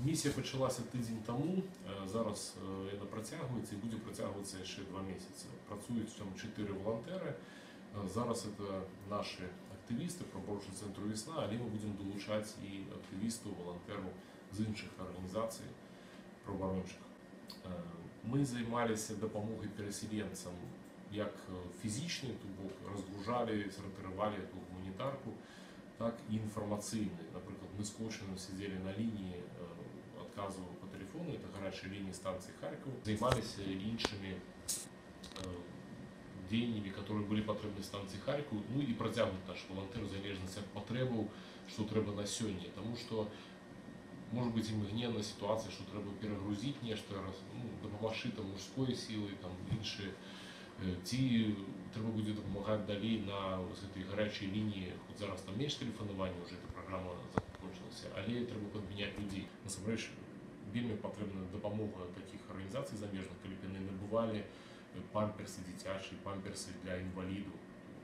Місія почалася тиждень тому. е, Зараз е, вона протягується і буде протягуватися ще два місяці. Працюють в цьому чотири волонтери. Е, Зараз це наші активісти проборчого центру весна, але ми будемо долучати і активісту, волонтеру з інших організацій правоохорончих. Е, Ми займалися допомогою переселенцям як е, фізичною, тобто розгружали, сортували ту гуманітарку, так і інформаційною. Наприклад, ми з Кочином сиділи на лінії е, отказу по телефону, це гарячі лінії станції Харкова, займалися іншими е, діяннями, які були потрібні станції Харкова, ну і протягують наш волонтер в залежності від потреби, що треба на сьогодні. Тому що може бути імгненна ситуація, що треба перегрузити нечто, роз- ну, допомогти там мужської сили, там інші. Е, Ці треба буде допомагати далі на ось цій гарячій лінії. От зараз там менше телефонування, вже ця програма закінчилася, але треба підміняти людей. Насамперед, вельми потрібна допомога таких організацій заміжних, коли б вони набували е, памперси дитячі, памперси для інвалідів,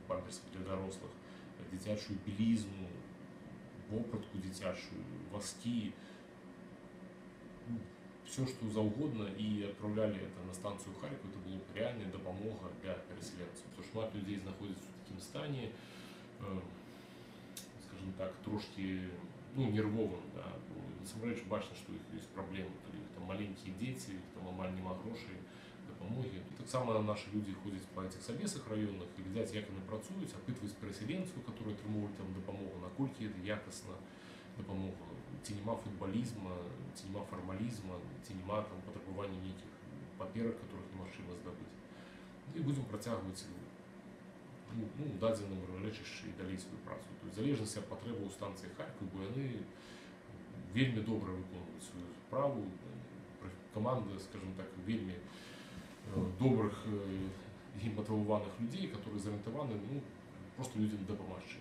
памперси для дорослих, е, дитячу білізну, вопратку дитячу, воски, ну, все, что завгодно, и отправляли это на станцию Харьков, это была реальная допомога для переселенців. Потому що багато людей знаходяться в такому стані, е, скажімо так, трошки ну, нервовим. Да. бо Насамперед бачно, що їх є проблеми, то їх там маленькі діти, їх там мамаль нема грошей, допомоги. Так само наші люди ходять по цих собесах районних і глядять, як вони працюють, опитують переселенців, які отримують там допомогу, наскільки це якісна допомога. Ці нема футболізму, ці нема формалізму, ці нема там потребування ніяких паперів, яких неможливо здобути. І будемо протягувати ну, ну, даденим речі і далі свою працю. Тобто, в залежності від потреби у станції Харків, бо вони вельми добре виконують свою справу. Команда, скажімо так, вельми е, добрих е, і мотивованих людей, які зорієнтовані ну, просто людям допомогти.